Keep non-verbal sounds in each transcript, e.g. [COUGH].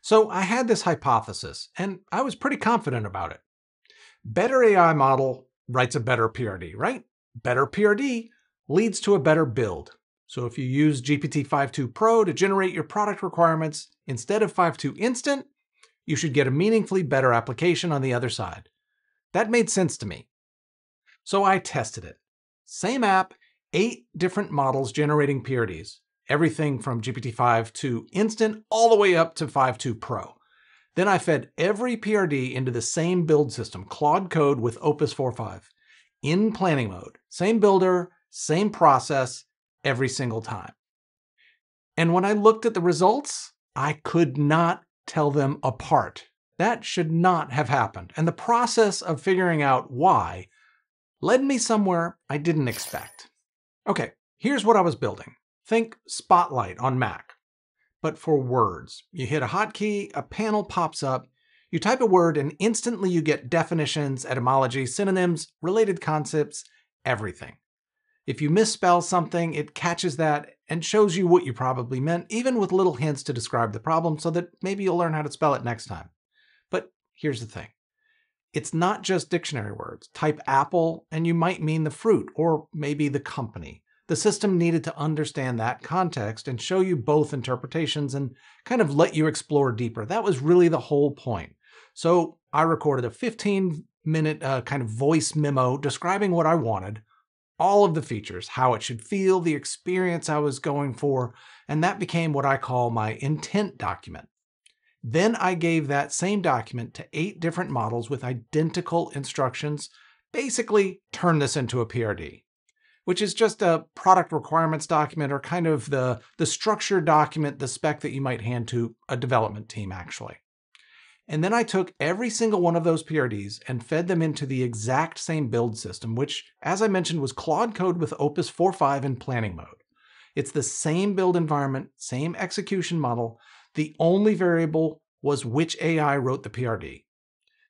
So I had this hypothesis, and I was pretty confident about it. Better AI model writes a better PRD, right? Better PRD leads to a better build. So if you use GPT-5.2 Pro to generate your product requirements instead of 5.2 Instant, you should get a meaningfully better application on the other side. That made sense to me. So I tested it. Same app, eight different models generating PRDs. Everything from GPT-5.2 Instant all the way up to 5.2 Pro. Then I fed every PRD into the same build system, Claude Code with Opus 4.5, in planning mode. Same builder, same process, every single time. And when I looked at the results, I could not tell them apart. That should not have happened. And the process of figuring out why led me somewhere I didn't expect. Okay, here's what I was building. Think Spotlight on Mac, but for words. You hit a hotkey, a panel pops up, you type a word, and instantly you get definitions, etymology, synonyms, related concepts, everything. If you misspell something, it catches that and shows you what you probably meant, even with little hints to describe the problem so that maybe you'll learn how to spell it next time. But here's the thing. It's not just dictionary words. Type apple and you might mean the fruit or maybe the company. The system needed to understand that context and show you both interpretations and kind of let you explore deeper. That was really the whole point. So I recorded a 15 minute uh, kind of voice memo describing what I wanted, all of the features, how it should feel, the experience I was going for, and that became what I call my intent document. Then I gave that same document to eight different models with identical instructions, basically turn this into a PRD, which is just a product requirements document or kind of the, the structure document, the spec that you might hand to a development team actually. And then I took every single one of those PRDs and fed them into the exact same build system, which, as I mentioned, was Claude Code with Opus 4.5 in planning mode. It's the same build environment, same execution model. The only variable was which AI wrote the PRD.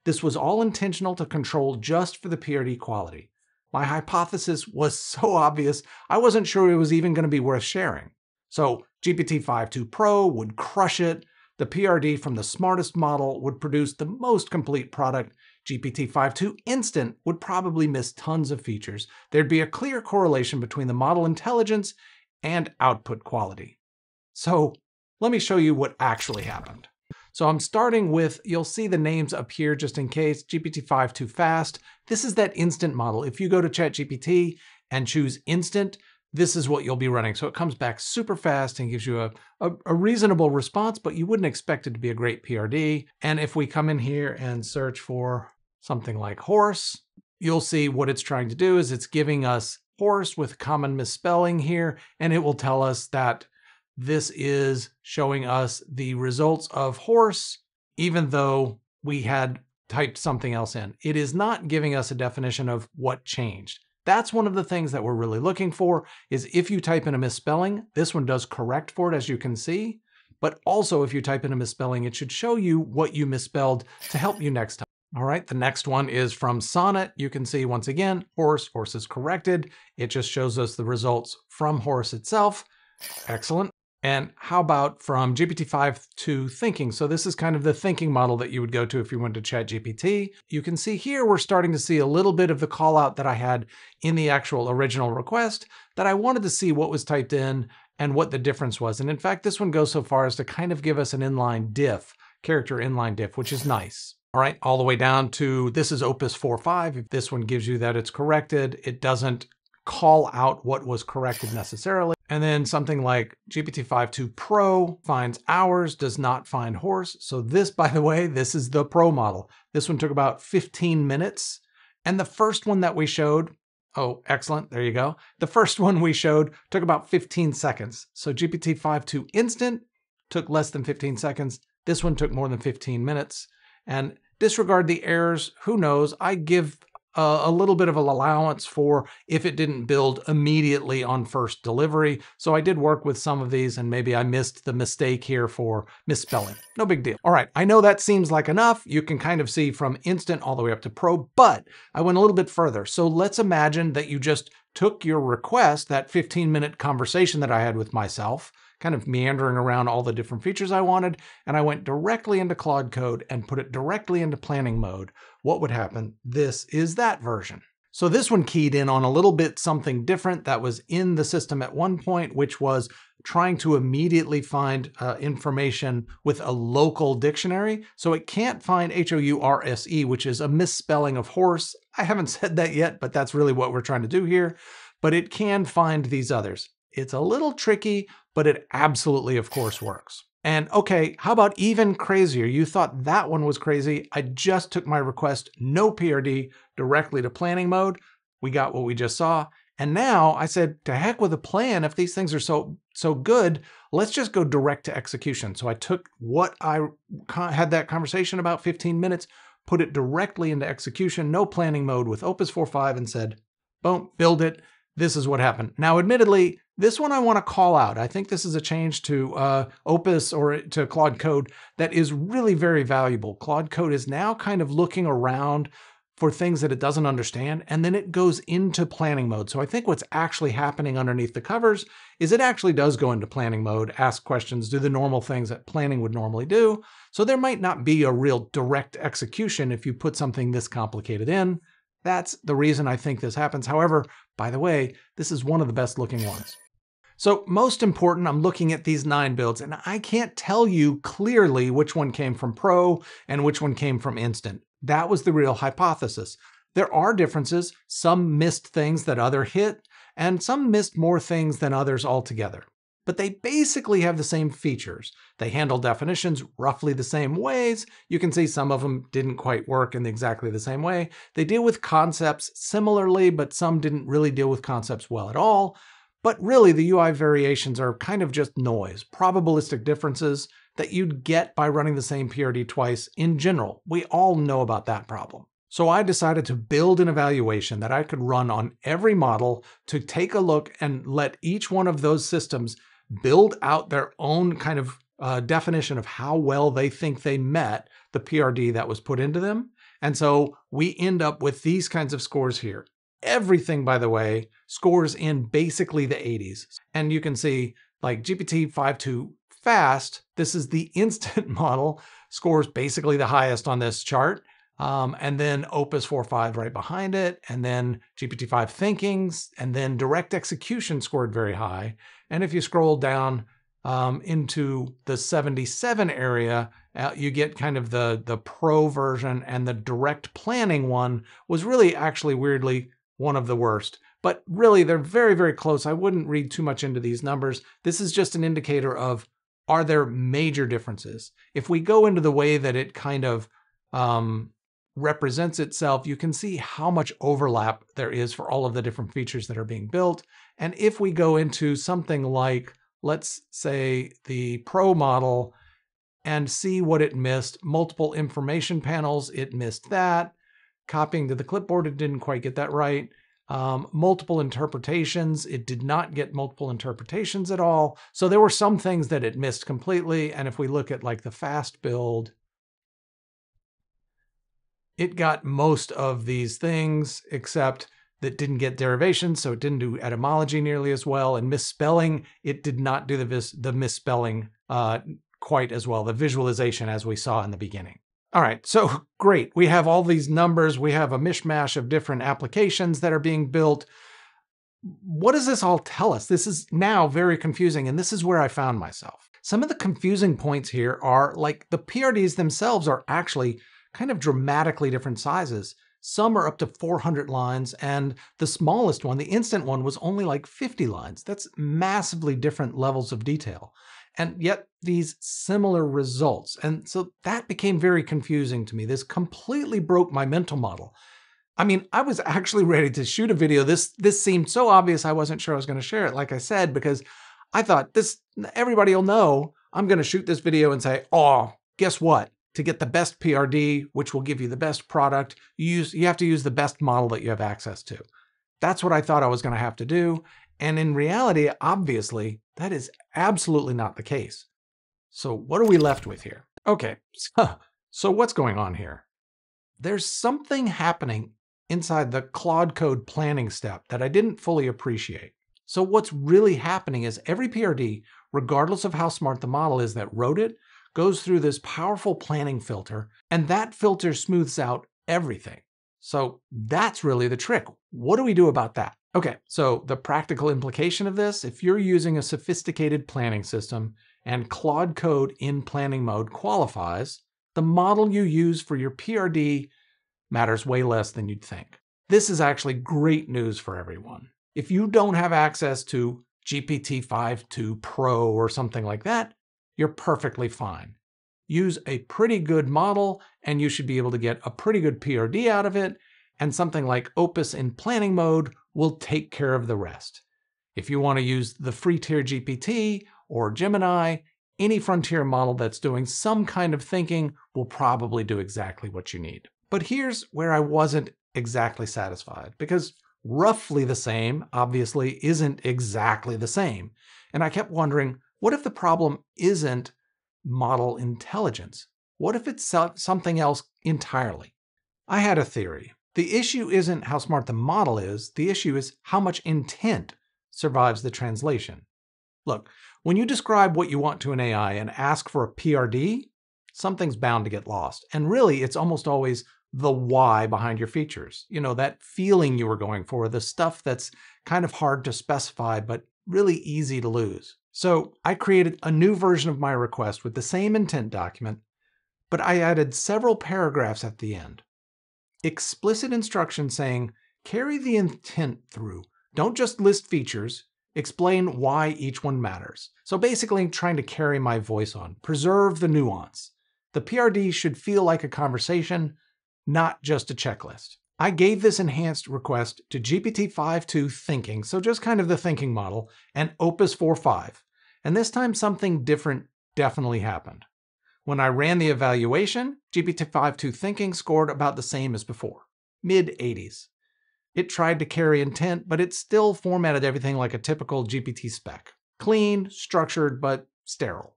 This was all intentional to control just for the PRD quality. My hypothesis was [LAUGHS] so obvious, I wasn't sure it was even going to be worth sharing. So GPT-5.2 Pro would crush it, the PRD from the smartest model would produce the most complete product. GPT-5.2 Instant would probably miss tons of features. There'd be a clear correlation between the model intelligence and output quality. So let me show you what actually happened. So I'm starting with, you'll see the names up here just in case, GPT-5.2 fast. This is that instant model. If you go to ChatGPT and choose instant, this is what you'll be running. So it comes back super fast and gives you a, a, a, reasonable response, but you wouldn't expect it to be a great PRD. And if we come in here and search for something like horse, you'll see what it's trying to do is it's giving us horse with common misspelling here, and it will tell us that this is showing us the results of horse, even though we had typed something else in. It is not giving us a definition of what changed. That's one of the things that we're really looking for is if you type in a misspelling, this one does correct for it as you can see, but also if you type in a misspelling, it should show you what you misspelled to help you next time. All right, the next one is from Sonnet. You can see once again, horse, horse is corrected. It just shows us the results from horse itself. Excellent. And how about from GPT-5 to thinking? So this is kind of the thinking model that you would go to if you went to ChatGPT. You can see here we're starting to see a little bit of the call out that I had in the actual original request that I wanted to see what was typed in and what the difference was. And in fact, this one goes so far as to kind of give us an inline diff, character inline diff, which is nice. All right, all the way down to this is Opus 4.5. If this one gives you that it's corrected, it doesn't call out what was corrected necessarily. And then something like GPT-5.2 Pro finds hours, does not find horse. So this, by the way, this is the Pro model. This one took about 15 minutes. And the first one that we showed, oh, excellent, there you go. The first one we showed took about 15 seconds. So GPT-5.2 Instant took less than 15 seconds. This one took more than 15 minutes. And disregard the errors, who knows? I give uh, a little bit of an allowance for if it didn't build immediately on first delivery. So I did work with some of these and maybe I missed the mistake here for misspelling. No big deal. All right, I know that seems like enough. You can kind of see from instant all the way up to pro, but I went a little bit further. So let's imagine that you just took your request, that 15 minute conversation that I had with myself, kind of meandering around all the different features I wanted, and I went directly into Claude Code and put it directly into planning mode, what would happen? This is that version. So this one keyed in on a little bit something different that was in the system at one point, which was trying to immediately find uh, information with a local dictionary. So it can't find H-O-U-R-S-E, which is a misspelling of horse. I haven't [LAUGHS] said that yet, but that's really what we're trying to do here. But it can find these others. It's a little tricky, but it absolutely, of course, works. And okay, how about even crazier? You thought that one was crazy. I just took my request, no PRD, directly to planning mode. We got what we just saw. And now I said, to heck with a plan. If these things are so so good, let's just go direct to execution. So I took what I had that conversation about 15 minutes, put it directly into execution, no planning mode with Opus 4.5 and said, boom, build it. This is what happened. Now, admittedly, this one I want to call out. I think this is a change to uh, Opus or to Claude Code that is really very valuable. Claude Code is now kind of looking around for things that it doesn't understand, and then it goes into planning mode. So I think what's actually happening underneath the covers is it actually does go into planning mode, ask questions, do the normal things that planning would normally do. So there might not be a real direct execution if you put something this complicated in. That's the reason I think this happens. However, by the way, this is one of the best looking ones. So most important, I'm looking at these nine builds and I can't tell you clearly which one came from Pro and which one came from Instant. That was the real hypothesis. There are differences. Some missed things that other hit, and some missed more things than others altogether. But they basically have the same features. They handle definitions roughly the same ways. You can see some of them didn't quite work in exactly the same way. They deal with concepts similarly, but some didn't really deal with concepts well at all. But really, the UI variations are kind of just noise, probabilistic differences that you'd get by running the same PRD twice in general. We all know about that problem. So I decided to build an evaluation that I could run on every model to take a look and let each one of those systems build out their own kind of uh, definition of how well they think they met the PRD that was put into them. And so we end up with these kinds of scores here. Everything, by the way, scores in basically the 80s. And you can see like GPT-5.2 fast, this is the [LAUGHS] instant model, scores basically the highest on this chart. Um, and then Opus 4.5 right behind it, and then GPT-5 Thinkings, and then Direct Execution scored very high. And if you scroll down um, into the 77 area, uh, you get kind of the, the pro version, and the Direct Planning one was really actually weirdly one of the worst. But really, they're very, very close. I wouldn't read too much into these numbers. This is just an indicator of are there major differences? If we go into the way that it kind of um, represents itself, you can see how much overlap there is for all of the different features that are being built. And if we go into something like, let's say, the Pro model and see what it missed, multiple information panels, it missed that. Copying to the clipboard, it didn't quite get that right. Um, multiple interpretations. It did not get multiple interpretations at all. So there were some things that it missed completely. And if we look at like the fast build, it got most of these things except that didn't get derivations, so it didn't do etymology nearly as well. And misspelling, it did not do the, vis- the misspelling uh, quite as well, the visualization as we saw in the beginning. All right, so great. We have all these numbers. We have a mishmash of different applications that are being built. What does this all tell us? This is now very confusing, and this is where I found myself. Some of the confusing points here are like the PRDs themselves are actually kind of dramatically different sizes. Some are up to 400 lines, and the smallest one, the instant one, was only like 50 lines. That's massively different levels of detail and yet these similar results. And so that became very confusing to me. This completely broke my mental model. I mean, I was [LAUGHS] actually ready to shoot a video. This this seemed so obvious I wasn't sure I was going to share it like I said because I thought this everybody will know I'm going to shoot this video and say, "Oh, guess what? To get the best PRD, which will give you the best product, you use you have to use the best model that you have access to." That's what I thought I was going to have to do, and in reality, obviously, that is absolutely not the case. So what are we left with here? Okay, so, so what's going on here? There's something happening inside the Claude Code planning step that I didn't fully appreciate. So what's really happening is every PRD regardless of how smart the model is that wrote it, goes through this powerful planning filter, and that filter smooths out everything. So that's really the trick. What do we do about that? Okay, so the practical implication of this, if you're using a sophisticated planning system and Claude Code in planning mode qualifies, the model you use for your PRD matters way less than you'd think. This is actually great news for everyone. If you don't have access to GPT-5 Pro or something like that, you're perfectly fine. Use a pretty good model and you should be able to get a pretty good PRD out of it, and something like Opus in planning mode will take care of the rest. If you want to use the free tier GPT or Gemini, any frontier model that's doing some kind of thinking will probably do exactly what you need. But here's where I wasn't exactly satisfied, because roughly the same obviously isn't exactly the same. And I kept wondering, what if the problem isn't model intelligence? What if it's something else entirely? I had a theory. The issue isn't how smart the model is, the issue is how much intent survives the translation. Look, when you describe what you want to an AI and ask for a PRD, something's bound to get lost. And really, it's almost always the why behind your features. You know, that feeling you were going for, the stuff that's kind of hard to specify, but really easy to lose. So I created a new version of my request with the same intent document, but I added several paragraphs at the end. Explicit instructions saying, carry the intent through. Don't just list features, explain why each one matters. So basically trying to carry my voice on, preserve the nuance. The PRD should feel like a conversation, not just a checklist. I gave this enhanced request to GPT-5.2 Thinking, so just kind of the thinking model, and Opus 4.5. And this time something different definitely happened. When I ran the evaluation, GPT-5.2 Thinking scored about the same as before, mid-80s. It tried to carry intent, but it still formatted everything like a typical GPT spec. Clean, structured, but sterile.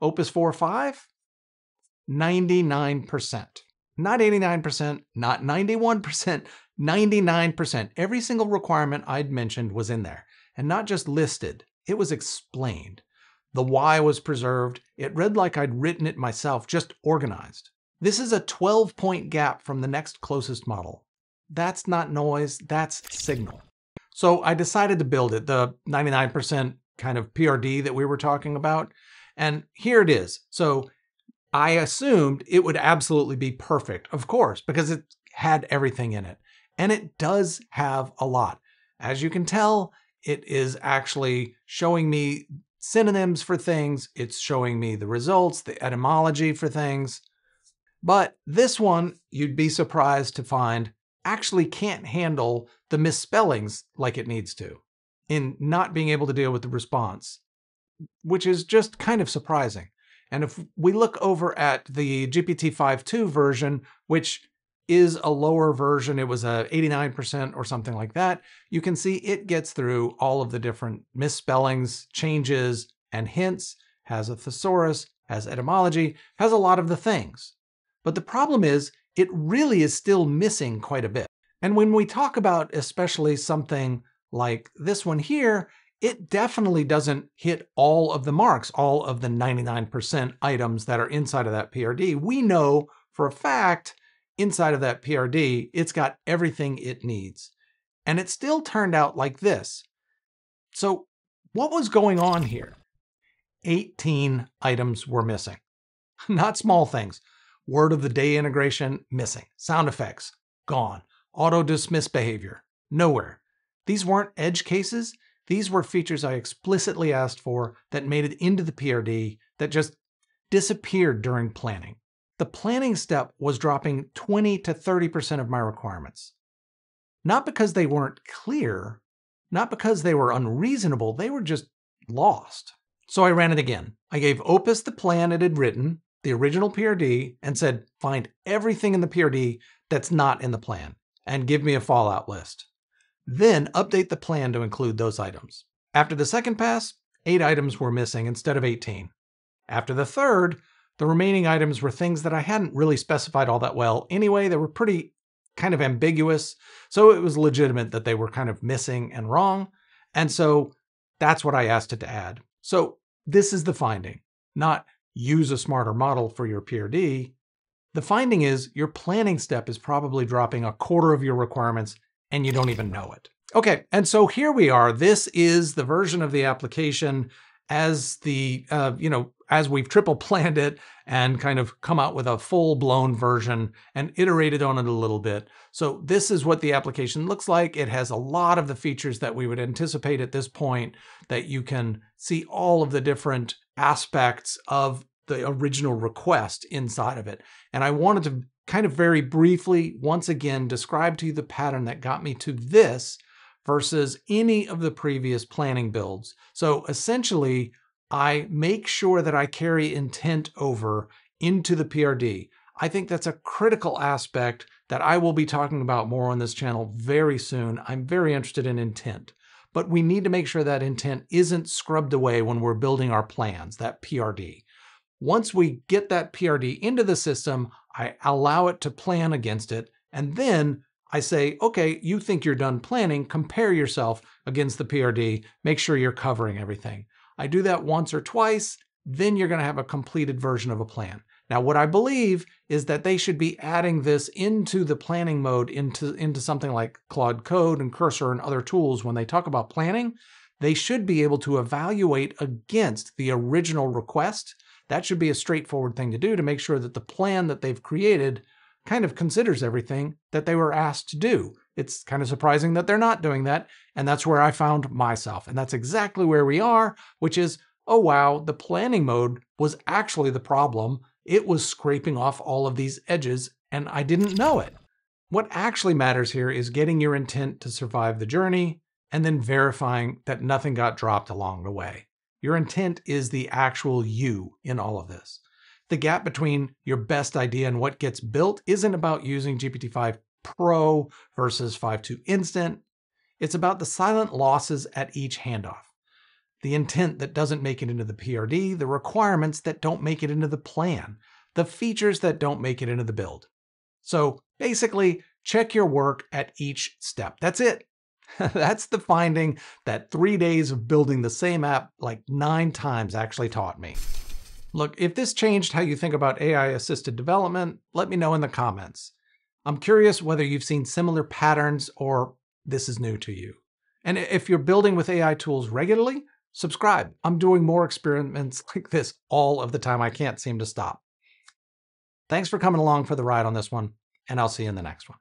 Opus 4.5? 99%. Not 89%, not 91%, 99%. Every single requirement I'd mentioned was in there. And not just listed, it was explained. The why was preserved. It read like I'd written it myself, just organized. This is a 12 point gap from the next closest model. That's not noise, that's signal. So I decided to build it, the 99% kind of PRD that we were talking about. And here it is. So I assumed it would absolutely be perfect, of course, because it had everything in it. And it does have a lot. As you can tell, it is actually showing me synonyms for things. It's showing me the results, the etymology for things. But this one, you'd be surprised to find, actually can't handle the misspellings like it needs to in not being able to deal with the response, which is just kind of surprising. And if we look over at the GPT-5.2 version, which is a lower version, it was a 89% or something like that, you can see it gets through all of the different misspellings, changes, and hints, has a thesaurus, has etymology, has a lot of the things. But the problem is, it really is still missing quite a bit. And when we talk about especially something like this one here, it definitely doesn't hit all of the marks, all of the 99% items that are inside of that PRD. We know for a fact inside of that PRD, it's got everything it needs. And it still turned out like this. So what was going on here? 18 items were missing. [LAUGHS] Not small things. Word of the day integration, missing. Sound effects, gone. Auto dismiss behavior, nowhere. These weren't edge cases. These were features I explicitly asked for that made it into the PRD that just disappeared during planning. The planning step was dropping 20 to 30% of my requirements. Not because they weren't clear, not because they were unreasonable, they were just lost. So I ran it again. I gave Opus the plan it had written, the original PRD, and said, find everything in the PRD that's not in the plan, and give me a fallout list. Then update the plan to include those items. After the second pass, 8 items were missing instead of 18. After the third, the remaining items were things that I hadn't really specified all that well anyway. They were pretty kind of ambiguous, so it was legitimate that they were kind of missing and wrong. And so that's what I asked it to add. So this is the finding, not use a smarter model for your PRD. The finding is your planning step is probably dropping a quarter of your requirements and you don't even know it. Okay, and so here we are. This is the version of the application as the, uh, you know, as we've triple planned it and kind of come out with a full blown version and iterated on it a little bit. So this is what the application looks like. It has a lot of the features that we would anticipate at this point that you can see all of the different aspects of the original request inside of it. And I wanted to kind of very briefly, once again, describe to you the pattern that got me to this versus any of the previous planning builds. So essentially, I make sure that I carry intent over into the PRD. I think that's a critical aspect that I will be talking about more on this channel very soon. I'm very interested in intent, but we need to make sure that intent isn't scrubbed away when we're building our plans, that PRD. Once we get that PRD into the system, I allow it to plan against it, and then I say, okay, you think you're done planning, compare yourself against the PRD, make sure you're covering everything. I do that once or twice, then you're going to have a completed version of a plan. Now, what I believe is that they should be adding this into the planning mode into, into something like Claude Code and Cursor and other tools when they talk about planning. They should be able to evaluate against the original request. That should be a straightforward thing to do to make sure that the plan that they've created kind of considers everything that they were asked to do. It's kind of surprising that they're not doing that. And that's where I found myself. And that's exactly where we are, which is, oh wow, the planning mode was actually the problem. It was scraping off all of these edges and I didn't know it. What actually matters here is getting your intent to survive the journey and then verifying that nothing got dropped along the way. Your intent is the actual you in all of this. The gap between your best idea and what gets built isn't about using GPT-5 Pro versus 5.2 Instant. It's about the silent losses at each handoff. The intent that doesn't make it into the PRD, the requirements that don't make it into the plan, the features that don't make it into the build. So basically, check your work at each step. That's it. [LAUGHS] That's the finding that three days of building the same app like nine times actually taught me. Look, if this changed how you think about AI assisted development, let me know in the comments. I'm curious whether you've seen similar patterns or this is new to you. And if you're building with AI tools regularly, subscribe. I'm doing more experiments [LAUGHS] like this all of the time. I can't seem to stop. Thanks for coming along for the ride on this one, and I'll see you in the next one.